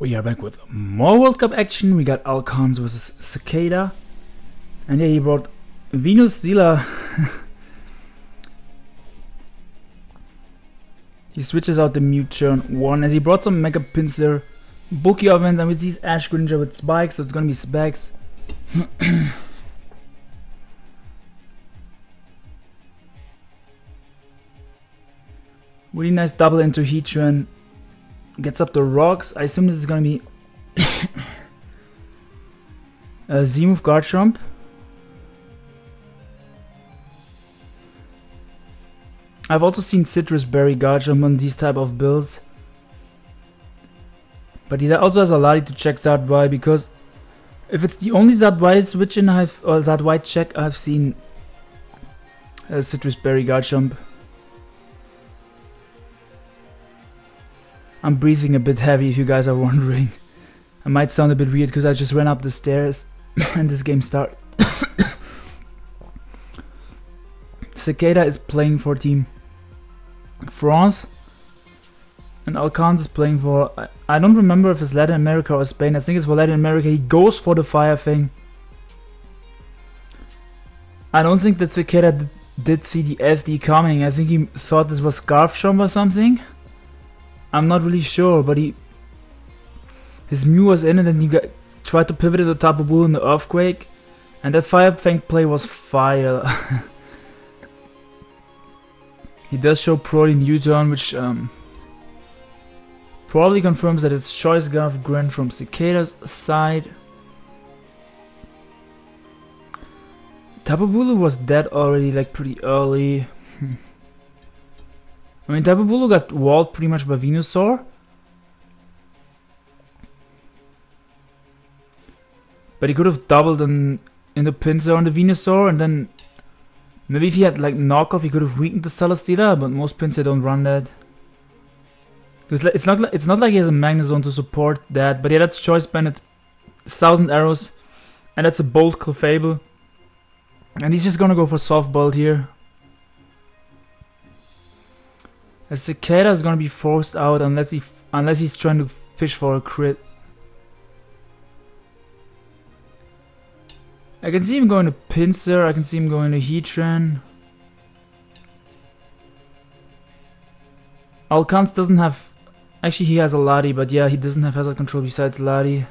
We are back with more World Cup action. We got Lcans versus Cicada. And yeah, he brought Venus Zila. he switches out the mute turn 1 as he brought some Mega Pinsir, bulky offense, and with these Ash Greninja with spikes, so it's gonna be specs. really nice double into Heatran gets up the rocks. I assume this is gonna be a Z-move Garchomp. I've also seen Sitrus Berry guard Garchomp on these type of builds. But he also has a lot to check that by because if it's the only Zadwai switch in I've or Zadwai check I've seen uh, Sitrus Berry Garchomp. I'm breathing a bit heavy if you guys are wondering. I might sound a bit weird because I just ran up the stairs and this game started. Cicada is playing for Team France. And Lcans is playing for... I, don't remember if it's Latin America or Spain. I think it's for Latin America. He goes for the fire thing. I don't think that Cicada did see the FD coming. I think he thought this was Scarf or something. I'm not really sure, but he his Mew was in it and he got, tried to pivot it to Tapu Bulu in the Earthquake. And that Fire Fang play was fire. he does show Prody U-turn, which um, probably confirms that it's Choice Scarf Gren from Cicada's side. Tapu Bulu was dead already, like pretty early. I mean, Tapu Bulu got walled pretty much by Venusaur. But he could have doubled in, in the Pinsir on the Venusaur and then maybe if he had like knockoff he could have weakened the Celesteela, but most Pinsir don't run that. It's not like it's not like he has a Magnezone to support that, but yeah, that's Choice Band, thousand arrows, and that's a bold Clefable. And he's just gonna go for Soft-Boiled here. A cicada is gonna be forced out unless he unless he's trying to fish for a crit. I can see him going to Pinsir, I can see him going to Heatran. Lcans doesn't have... Actually, he has a Lati, but yeah, he doesn't have hazard control besides Lati.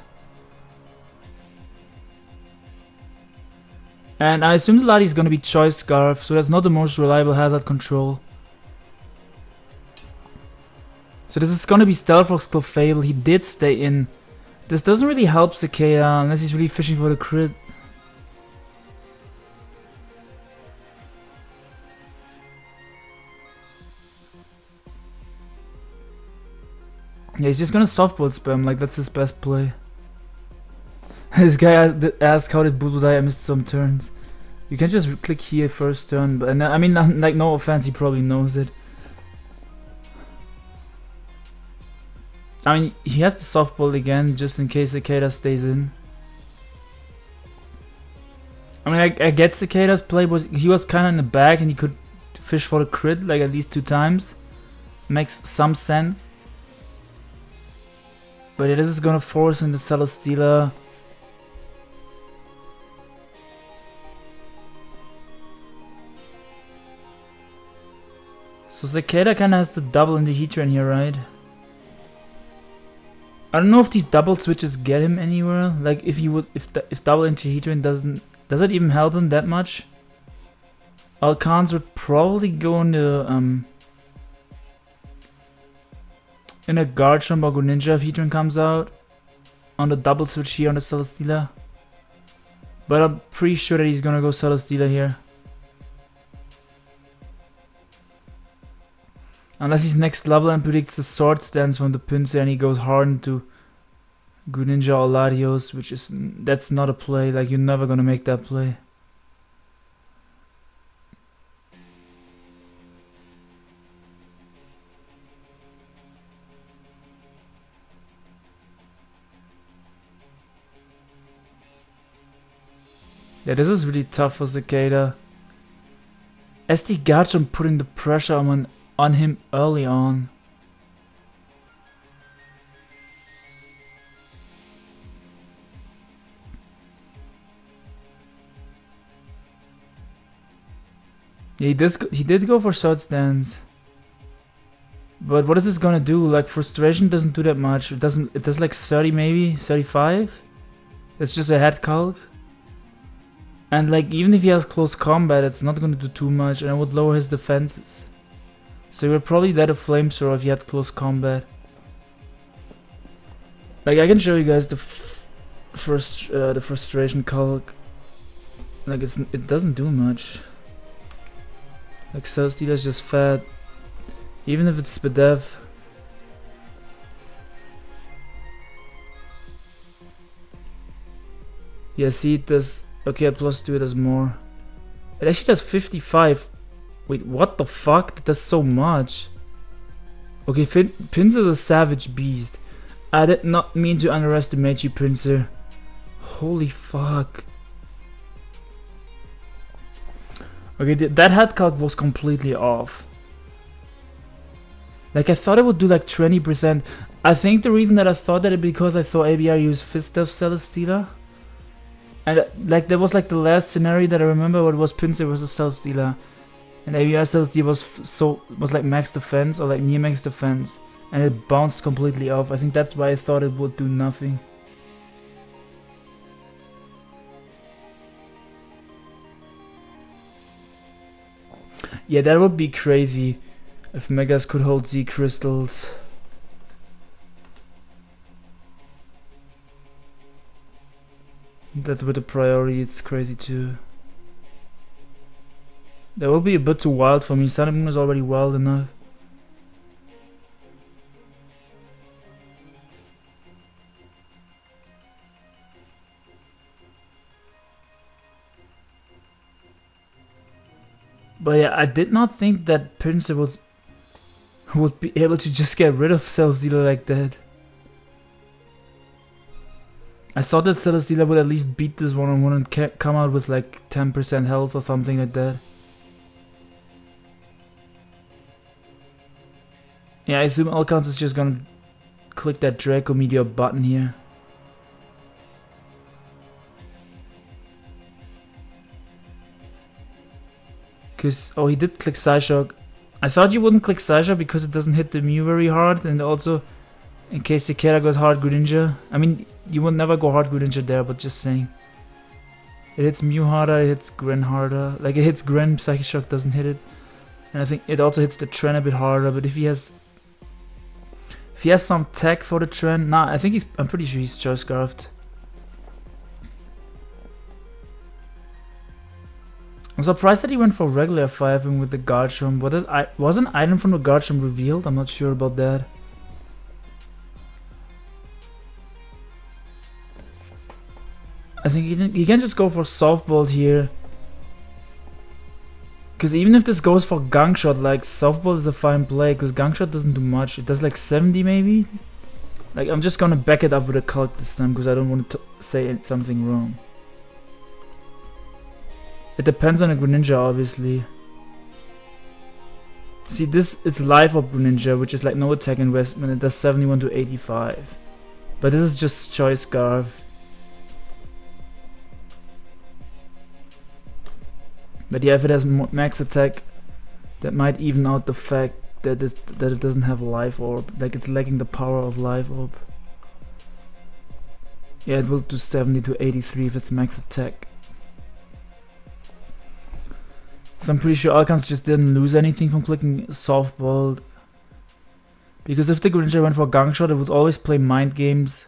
And I assume the Lati is going to be Choice Scarf, so that's not the most reliable hazard control. So this is gonna be Stealth Clefable. He did stay in. This doesn't really help Cicada unless he's really fishing for the crit. Yeah, he's just gonna Soft-Boiled spam, like that's his best play. this guy asked how did Bulu die, I missed some turns. You can just click here first turn, but I mean, like no offense, he probably knows it. I mean, he has to Soft-Boiled again just in case Cicada stays in. I mean, I, I get Cicada's play, was he was kind of in the back and he could fish for the crit like at least two times. Makes some sense. But this is gonna force in the Celesteela. So Cicada kinda has to double in the Heatran here, right? I don't know if these double switches get him anywhere. Like if you would, if if double into Heatran doesn't, does it even help him that much? Lcans would probably go into um in a Garchomp or Greninja if Heatran comes out on the double switch here on the Celesteela. But I'm pretty sure that he's gonna go Celesteela here. Unless he's next level and predicts a Swords Dance from the Pinsir and he goes hard into Greninja or Latios, which is that's not a play, like you're never gonna make that play. Yeah, this is really tough for Cicada. SD Garchomp putting the pressure on on him early on. Yeah, he does. He did go for Swords Dance. But what is this gonna do? Like frustration doesn't do that much. It doesn't. It does like 30 maybe, 35. It's just a head calc. And like even if he has close combat, it's not gonna do too much, and it would lower his defenses. So you're probably dead of flamethrower if you had close combat. Like I can show you guys the first uh, the frustration calc. Like it's it doesn't do much. Like Celesteela's just fat. Even if it's Spadev. Yeah, see it does okay at plus two it does more. It actually does 55. Wait, what the fuck? That does so much. Okay, fin Pins is a savage beast. I did not mean to underestimate you, Pinsir. Holy fuck. Okay, th that head calc was completely off. Like, I thought it would do like 20%. I think the reason that I thought that it because I saw ABR use Fist of Celesteela. And, like, that was like the last scenario that I remember what was Pinsir versus Celesteela. And ABR Celesteela was so was like max defense or like near max defense. And it bounced completely off. I think that's why I thought it would do nothing. Yeah, that would be crazy if Megas could hold Z crystals. That with a priority, it's crazy too. That will be a bit too wild for me. Sun Moon is already wild enough. But yeah, I did not think that Prince would would be able to just get rid of Celesteela like that. I thought that Celesteela would at least beat this one on one and come out with like 10% health or something like that. Yeah, I assume Lcans is just gonna click that Draco Meteor button here. Because, oh, he did click Psyshock. I thought you wouldn't click Psyshock because it doesn't hit the Mew very hard, and also, in case Cicada goes hard Greninja. I mean, you will never go hard Greninja there, but just saying. It hits Mew harder, it hits Gren harder. Like, it hits Gren, Psychic Shock doesn't hit it. And I think it also hits the Tren a bit harder, but if he has... If he has some tech for the trend. Nah, I think he's... I'm pretty sure he's Choice Scarfed. I'm surprised that he went for regular 5 and with the Garchomp. What I was an item from the guard Garchomp revealed? I'm not sure about that. I think he can, he can just go for soft Soft-Boiled here. Because even if this goes for Shot, like Soft-Boiled is a fine play. Because Shot doesn't do much. It does like 70 maybe. Like I'm just gonna back it up with a calc this time because I don't want to say something wrong. It depends on the Greninja, obviously. See, this, it's Life Orb Greninja, which is like no attack investment. It does 71 to 85. But this is just Choice Scarf. But yeah, if it has max attack, that might even out the fact that, that it doesn't have a Life Orb. Like it's lacking the power of Life Orb. Yeah, it will do 70 to 83 if it's max attack. So I'm pretty sure Lcans just didn't lose anything from clicking Soft-Boiled. Because if the Greninja went for Gunk Shot, it would always play mind games.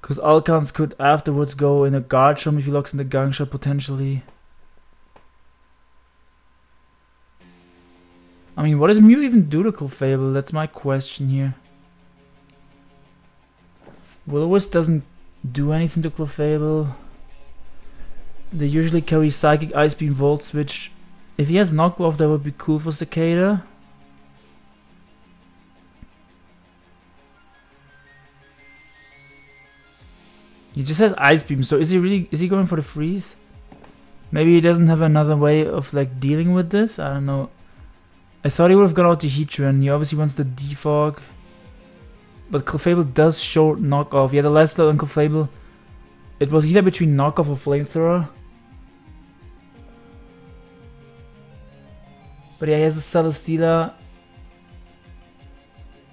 Because Lcans could afterwards go in a Garchomp if he locks in the Gunk Shot potentially. I mean, what does Mew even do to Clefable? That's my question here. Will-O-Wisp doesn't do anything to Clefable. They usually carry Psychic Ice Beam Volt Switch. If he has knockoff, that would be cool for Cicada. He just has Ice Beam, so is he really, is he going for the freeze? Maybe he doesn't have another way of like dealing with this, I don't know. I thought he would have gone out to Heatran, he obviously wants the Defog. But Clefable does show knockoff, yeah the last little on Clefable. It was either between knockoff or flamethrower. But yeah, he has a Celesteela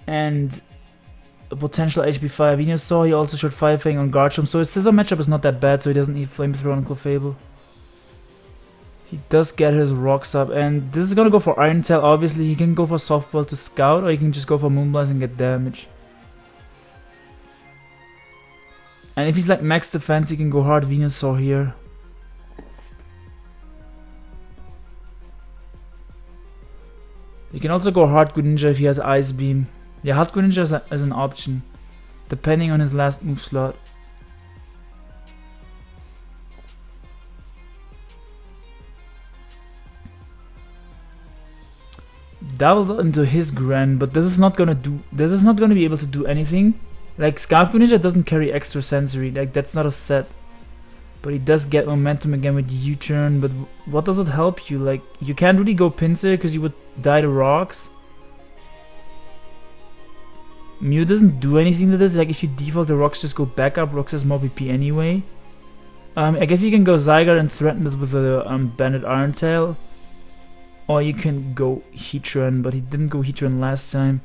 and a potential HP 5 Venusaur. He also showed Fire Fang on Garchomp, so his Scizor matchup is not that bad, so he doesn't need Flamethrower on Clefable. He does get his rocks up, and this is gonna go for Iron Tail. Obviously, he can go for Soft-Boiled to scout, or he can just go for Moonblast and get damage. And if he's like max defense, he can go hard Venusaur here. You can also go hard Greninja if he has Ice Beam. Yeah, hard Greninja is, is an option, depending on his last move slot. Doubles into his Grand, but this is not gonna do. This is not gonna be able to do anything. Like Scarf Greninja doesn't carry extra sensory. Like that's not a set. But he does get momentum again with U-turn. But what does it help you? Like you can't really go Pinsir because you would die to rocks. Mew doesn't do anything to this. Like if you Defog the rocks, just go back up. Rocks has more PP anyway. Um, I guess you can go Zygarde and threaten it with a um, Banded Iron Tail. Or you can go Heatran, but he didn't go Heatran last time.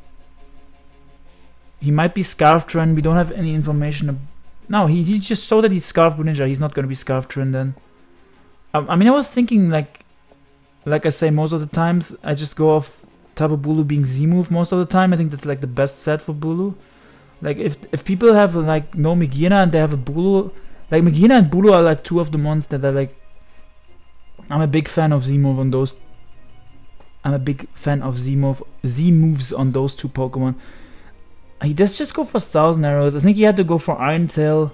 He might be Scarftron, we don't have any information. No, he, he just saw that he's Scarf Ninja, he's not gonna be Scarftron then. Um, I mean, I was thinking like, like I say most of the times, I just go off Tapu Bulu being Z-move most of the time. I think that's like the best set for Bulu. Like if if people have like no Magearna and they have a Bulu, like Magearna and Bulu are like two of the ones that are like. I'm a big fan of Z-move on those I'm a big fan of Z move Z moves on those two Pokemon. He does just go for thousand arrows. I think he had to go for Iron Tail.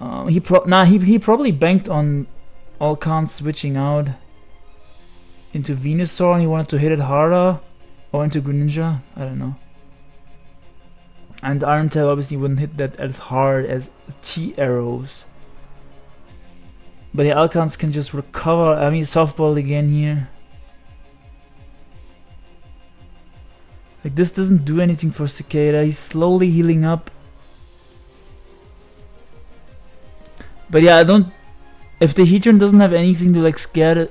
Uh, he pro nah he he probably banked on Alcon switching out into Venusaur and he wanted to hit it harder or into Greninja. I don't know. And Iron Tail obviously wouldn't hit that as hard as T arrows. But the Alcons can just recover. I mean, Soft-Boiled again here. Like this doesn't do anything for Cicada. He's slowly healing up. But yeah, I don't. If the Heatran doesn't have anything to like scare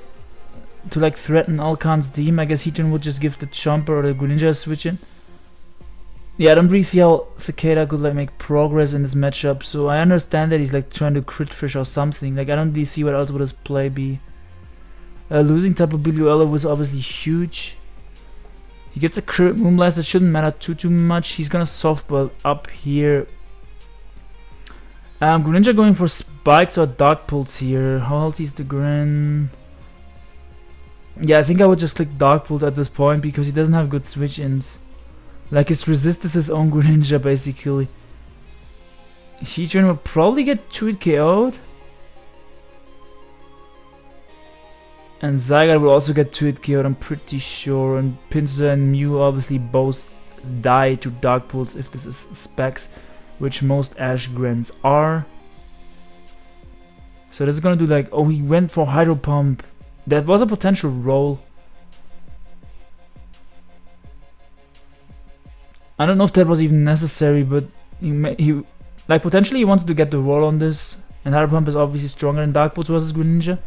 to like threaten Alcon's team, I guess Heatran would just give the Chomper or the Greninja a switch in. Yeah, I don't really see how Cicada could like make progress in this matchup. So I understand that he's like trying to crit fish or something. Like I don't really see what else would his play be. Uh, losing Tapu Bulu was obviously huge. He gets a crit Moonblast, it shouldn't matter too too much. He's gonna Soft-Boiled up here. Um, Greninja going for spikes or dark pulse here. How healthy is the Gren? Yeah, I think I would just click dark pulse at this point because he doesn't have good switch ins. Like his resist is his own Greninja basically. Heatran will probably get 2 KO'd. And Zygarde will also get 2 hit KO'd, I'm pretty sure. And Pinsir and Mew obviously both die to Dark Pulse if this is specs, which most Ash Grants are. So this is gonna do like, oh, he went for Hydro Pump. That was a potential roll. I don't know if that was even necessary, but he, he like potentially he wanted to get the roll on this. And Hydro Pump is obviously stronger than Dark Pulse versus Greninja.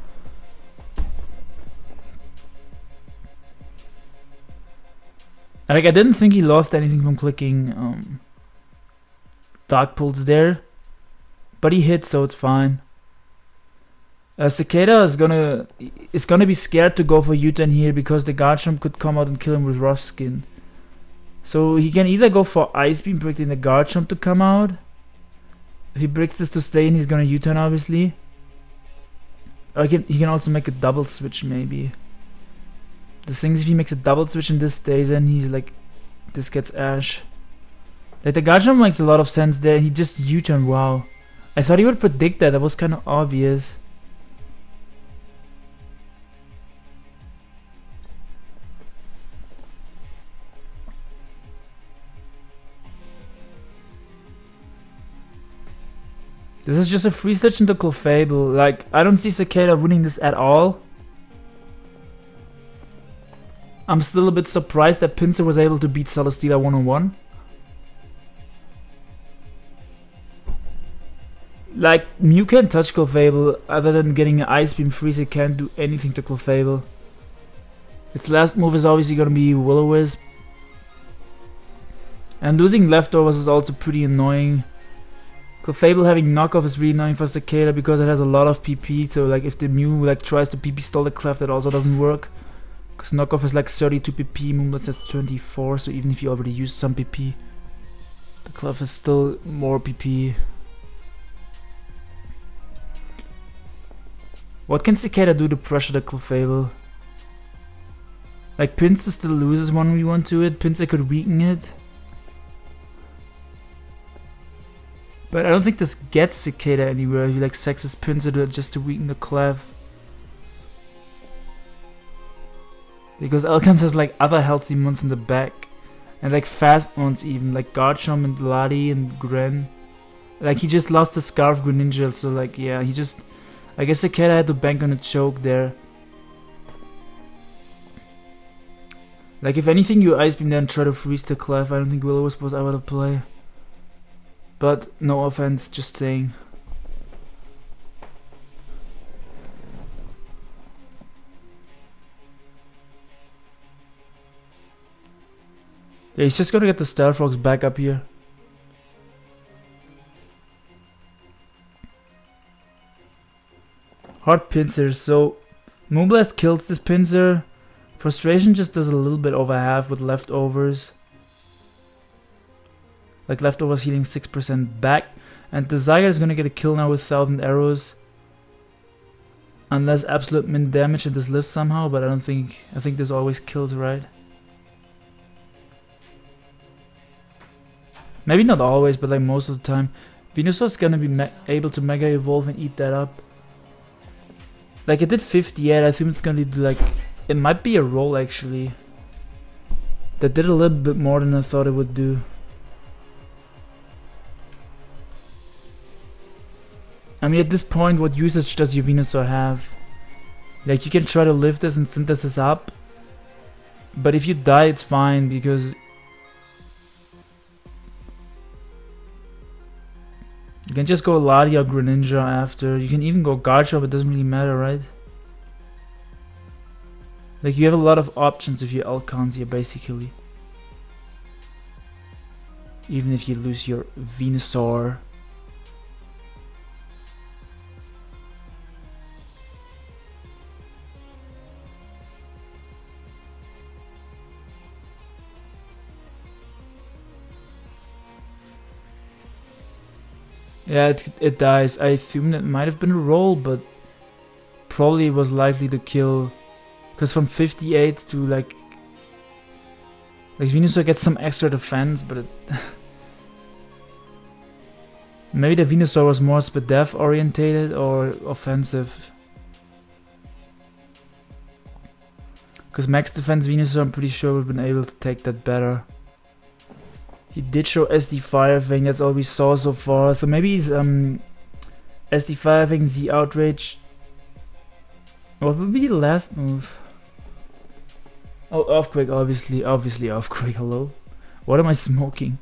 Like I didn't think he lost anything from clicking um, Dark Pulse there, but he hit, so it's fine. Uh, Cicada is gonna is gonna be scared to go for U-turn here because the Garchomp could come out and kill him with Rough Skin. So he can either go for Ice Beam, predicting the Garchomp to come out. If he breaks this to stay in, he's gonna U-turn obviously. Or he can, he can also make a double switch maybe. The thing is, if he makes a double switch and this stays in, he's like, this gets Ash. Like, the Garchomp makes a lot of sense there. He just U-turn, wow. I thought he would predict that, that was kind of obvious. This is just a free switch into Clefable. Like, I don't see Cicada winning this at all. I'm still a bit surprised that Pinsir was able to beat Celesteela one-on-one. Like, Mew can't touch Clefable, other than getting an Ice Beam freeze, it can't do anything to Clefable. Its last move is obviously gonna be Will-O-Wisp. And losing leftovers is also pretty annoying. Clefable having knockoff is really annoying for Cicada because it has a lot of PP, so like if the Mew like tries to PP stall the Clef that also doesn't work. Because knockoff is like 32 PP, Moonblast has 24, so even if you already used some PP, the Clef is still more PP. What can Cicada do to pressure the Clefable? Like Pinsir still loses 1v1 to it, Pinsir could weaken it. But I don't think this gets Cicada anywhere. He like sexes Pinsir just to weaken the Clef. Because Lcans has like other healthy mons in the back. And like fast ones even, like Garchomp and Lati and Gren. Like he just lost the Scarf Greninja, so like yeah, he just... I guess Cicada had to bank on a choke there. Like if anything you Ice Beam then try to freeze the Clef, I don't think Willow was supposed to play. But no offense, just saying. Yeah, he's just gonna get the Star Fox back up here. Hard Pinsir, so Moonblast kills this Pinsir. Frustration just does a little bit over half with leftovers like leftovers healing 6% back. And Desire is gonna get a kill now with 1000 arrows. Unless absolute min damage and this lives somehow, but I don't think, I think this always kills, right? Maybe not always, but like most of the time. Venusaur's gonna be able to Mega Evolve and eat that up. Like it did 58, I assume it's gonna do like, it might be a roll actually. That did a little bit more than I thought it would do. I mean, at this point, what usage does your Venusaur have? Like, you can try to lift this and synthesis up. But if you die, it's fine, because... You can just go Lati or Greninja after. You can even go Garchomp, it doesn't really matter, right? Like, you have a lot of options if you're Alconzia, basically. Even if you lose your Venusaur. Yeah, it, it dies. I assume that might have been a roll, but probably was likely to kill. Because from 58 to like... Like Venusaur gets some extra defense, but it... Maybe the Venusaur was more Spadef orientated or offensive. Because max defense Venusaur, I'm pretty sure would have been able to take that better. He did show SD Fire Fang, that's all we saw so far. So maybe he's um SD Fire Fang Z Outrage. What would be the last move? Oh, Earthquake, obviously. Obviously, Earthquake, hello. What am I smoking?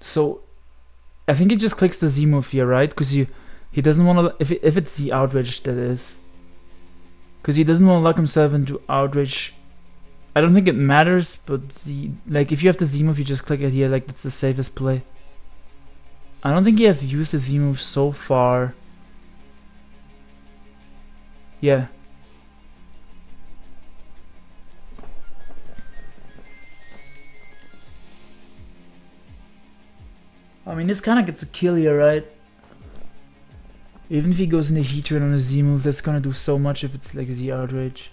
So, I think he just clicks the Z move here, right? Because he, he doesn't want to... If, it, if it's the Outrage, that is. Because he doesn't want to lock himself into Outrage. I don't think it matters, but Z, like if you have the Z move, you just click it here, like that's the safest play. I don't think you have used the Z move so far. Yeah. I mean, this kind of gets a kill here, right? Even if he goes in the Heatran on a Z move, that's gonna do so much if it's like Z Outrage.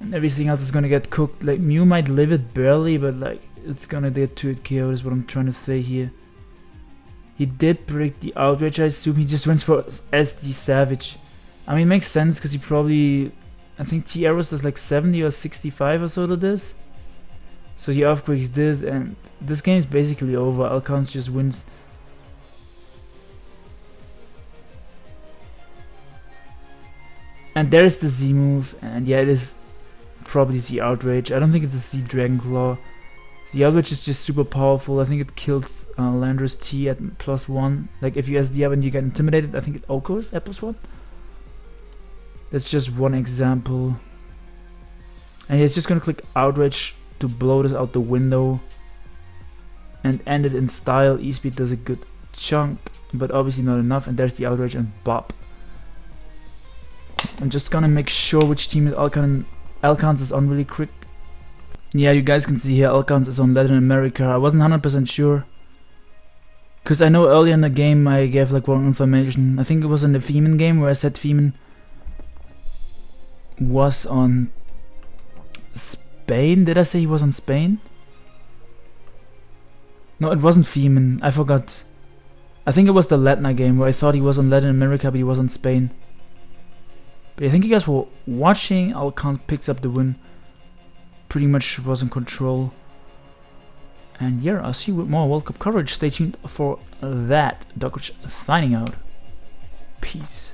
And everything else is gonna get cooked. Like, Mew might live it barely, but like, it's gonna get to it KO is what I'm trying to say here. He did break the Outrage, I assume. He just went for SD Savage. I mean, it makes sense because he probably... I think T Arrows does like 70 or 65 or so to this. So he earthquakes this, and this game is basically over. Lcans just wins And there's the Z move, and yeah, it is probably Z Outrage. I don't think it's a Z Dragon Claw. The Outrage is just super powerful. I think it kills uh, Landorus T at plus one. Like if you SD up and you get intimidated, I think it goes at plus one. That's just one example. And he's just gonna click Outrage to blow this out the window and end it in style. E-Speed does a good chunk, but obviously not enough. And there's the Outrage and Bop. I'm just gonna make sure which team is Alcan. Lcans is on really quick. Yeah, you guys can see here Lcans is on Latin America. I wasn't 100% sure. Because I know earlier in the game I gave like wrong information. I think it was in the Feeman game where I said Feeman was on Spain. Did I say he was on Spain? No, it wasn't Feeman. I forgot. I think it was the Latina game where I thought he was on Latin America, but he was on Spain. But I think you guys for watching. Alcant picks up the win. Pretty much was in control. And yeah, I'll see you with more World Cup coverage. Stay tuned for that. Dokkerich signing out. Peace.